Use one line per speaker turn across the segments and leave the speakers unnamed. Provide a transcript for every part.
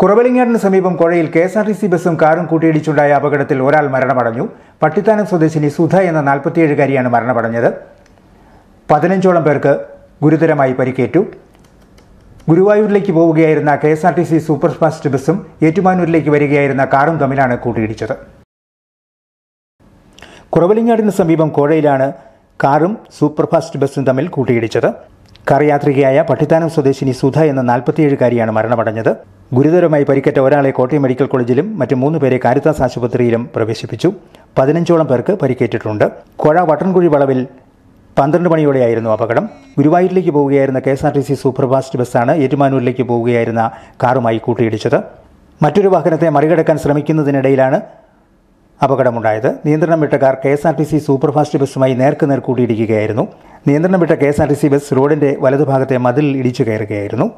കുറവലിങ്ങാടിന് സമീപം കോഴയിൽ K S R T C ബസ്സും കാറും കൂട്ടിയിടിച്ചുണ്ടായ അപകടത്തിൽ ഒരാൾ മരണമടഞ്ഞു. പട്ടിത്താനം സ്വദേശിനി സുധ എന്ന നാൽപ്പത്തിയേഴുകാരിയാണ് മരണമടഞ്ഞത്. പതിനഞ്ചോളം പേർക്ക് ഗുരുതരമായി പരിക്കേറ്റു. ഗുരുവായൂരിലേക്ക് പോവുകയായിരുന്ന K S R T C super fast ബസ്സും ഏറ്റുമാനൂരിലേക്ക് വരികയായിരുന്ന കാറും തമ്മിലാണ് കൂട്ടിയിടിച്ചത്. കുറവലിങ്ങാടിന് സമീപം കോഴയിലാണ് കാറും സൂപ്പർ ഫാസ്റ്റ് ബസ്സും തമ്മിൽ കൂട്ടിയിടിച്ചത്. കാർ യാത്രികയായ പട്ടിത്താനം സ്വദേശിനി സുധ എന്ന നാൽപ്പത്തിയേഴുകാരിയാണ് മരണമടഞ്ഞത്. ഗുരുതരമായി പരിക്കേറ്റ ഒരാളെ കോട്ടയം മെഡിക്കൽ കോളേജിലും മറ്റ് മൂന്ന് പേരെ കാരിത്താസ് ആശുപത്രിയിലും പ്രവേശിപ്പിച്ചു. പതിനഞ്ചോളം പേർക്ക് പരിക്കേറ്റിട്ടുണ്ട്. കോഴ വട്ടൻകുഴി വളവിൽ പന്ത്രണ്ട് മണിയോടെയായിരുന്നു അപകടം. ഗുരുവായൂരിലേക്ക് പോവുകയായിരുന്ന K S R T C superfast ബസ്സാണ് ഏറ്റുമാനൂരിലേക്ക് പോവുകയായിരുന്ന കാറുമായി കൂട്ടിയിടിച്ചത്. മറ്റൊരു വാഹനത്തെ മറികടക്കാൻ ശ്രമിക്കുന്നതിനിടയിലാണ് അപകടമുണ്ടായത്. നിയന്ത്രണം വിട്ട car K S R T C superfast ബസ്സുമായി നേർക്ക് നേർ കൂട്ടിയിടിക്കുകയായിരുന്നു. നിയന്ത്രണം വിട്ട K S R T C bus റോഡിന്റെ വലതുഭാഗത്തെ മതിൽ ഇടിച്ചു കയറുകയായിരുന്നു.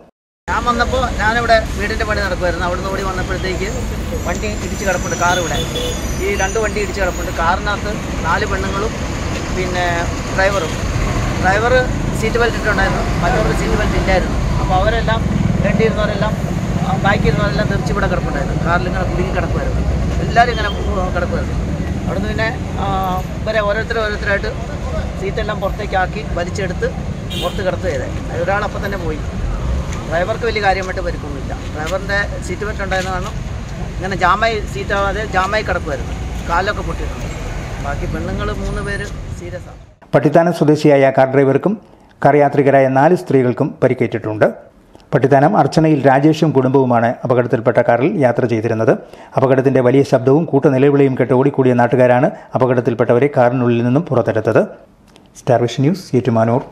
ഞാൻ വന്നപ്പോൾ ഞാനിവിടെ വീടിന്റെ പണി നടക്കുമായിരുന്നു അവിടുന്ന് ഓടി വന്നപ്പോഴത്തേക്ക് വണ്ടി ഇടിച്ച് കിടപ്പുണ്ട് കാർ ഇവിടെ. ഈ രണ്ട് വണ്ടി ഇടിച്ച് കിടപ്പുണ്ട്. കാറിനകത്ത് നാല് പെണ്ണുങ്ങളും പിന്നെ ഡ്രൈവറും. ഡ്രൈവർ സീറ്റ് ബെൽറ്റ് ഇട്ടുണ്ടായിരുന്നു മറ്റവർക്ക് സീറ്റ് ബെൽറ്റ് ഇല്ലായിരുന്നു. അപ്പോൾ അവരെല്ലാം ഫ്രണ്ടിൽ ഇരുന്നവരെല്ലാം ബാക്കിൽ ഇരുന്നവരെല്ലാം തെറിച്ച് ഇവിടെ കിടപ്പുണ്ടായിരുന്നു. കാറിൽ ഇങ്ങനെ കുടുങ്ങി കിടക്കുമായിരുന്നു എല്ലാവരും ഇങ്ങനെ കിടക്കുമായിരുന്നു അവിടുന്ന് പിന്നെ ഇവരെ ഓരോരുത്തർ ഓരോരുത്തരായിട്ട് സീറ്റെല്ലാം പുറത്തേക്കാക്കി വലിച്ചെടുത്ത് പുറത്ത് കിടത്തുകയായിരുന്നു. ഒരാളപ്പം തന്നെ പോയി. ഡ്രൈവർക്ക് വലിയ കാര്യമായിട്ട് പരിക്കൊന്നുമില്ല. ഡ്രൈവറിന്റെ സീറ്റ് ബെൽറ്റ് ഉണ്ടായിരുന്ന കാരണം ഇങ്ങനെ ജാമായി സീറ്റ് ആവാതെ ജാമായി കിടക്കുമായിരുന്നു കാലൊക്കെ പൊട്ടിയിട്ടുണ്ട്. ബാക്കി പെണ്ണുങ്ങൾ മൂന്ന് പേര് സീരിയസ് ആണ്.
പട്ടിത്താനം സ്വദേശിയായ കാർ ഡ്രൈവർക്കും കാർ യാത്രികരായ നാല് സ്ത്രീകൾക്കും പരിക്കേറ്റിട്ടുണ്ട്. പട്ടിത്താനം അർച്ചനയിൽ രാജേഷും കുടുംബവുമാണ് അപകടത്തിൽപ്പെട്ട കാറിൽ യാത്ര ചെയ്തിരുന്നത്. അപകടത്തിന്റെ വലിയ ശബ്ദവും കൂട്ട നിലവിളിയും കേട്ട് ഓടിക്കൂടിയ നാട്ടുകാരാണ് അപകടത്തിൽപ്പെട്ടവരെ കാറിനുള്ളിൽ നിന്നും പുറത്തെടുത്തത്. Starvision news Ettumanoor.